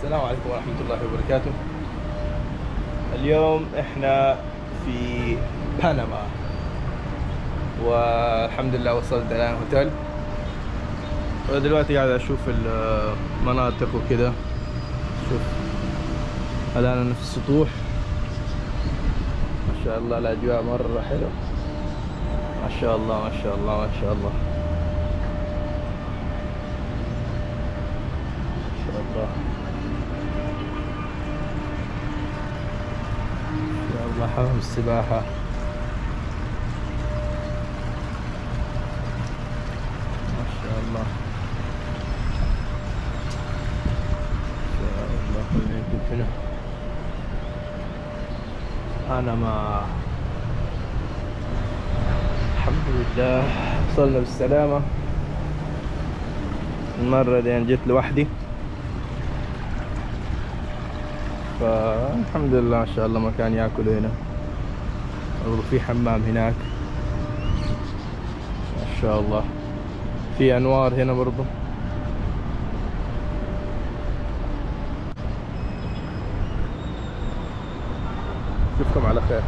السلام عليكم ورحمة الله وبركاته. اليوم إحنا في بنما والحمد لله وصلت الان هوتيل. ودلوقتي قاعد أشوف المناطق وكده. شوف. الآن أنا في السطوح. ما شاء الله الأجواء مرة حلوة. ما شاء الله ما شاء الله ما شاء الله. ما شاء الله. الله حمام السباحة ما شاء الله. ما شاء الله. هنا أنا ما. الحمد لله. وصلنا بالسلامة. المرة دي أنا جيت لوحدي. فالحمد لله ما شاء الله مكان ياكلوا هنا. برضو في حمام هناك. ما شاء الله. في أنوار هنا برضو. اشوفكم على خير.